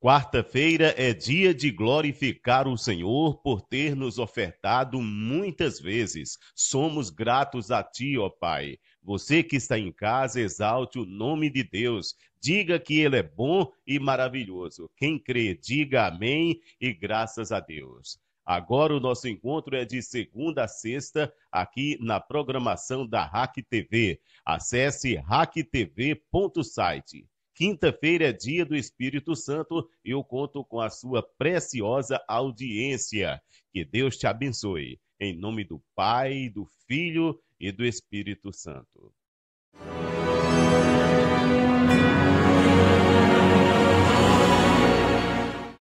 Quarta-feira é dia de glorificar o Senhor por ter nos ofertado muitas vezes. Somos gratos a Ti, ó Pai. Você que está em casa, exalte o nome de Deus. Diga que Ele é bom e maravilhoso. Quem crê, diga amém e graças a Deus. Agora o nosso encontro é de segunda a sexta, aqui na programação da Hack TV. Acesse hacktv.site. Quinta-feira é dia do Espírito Santo e eu conto com a sua preciosa audiência. Que Deus te abençoe. Em nome do Pai, do Filho e do Espírito Santo.